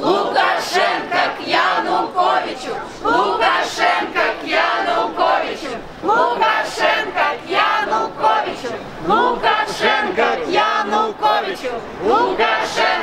Лукашенко к Януковичу! Лукашенко к Януковичу! Лукашенко к Януковичу! Лукашенко к Януковичу! Лукашенко!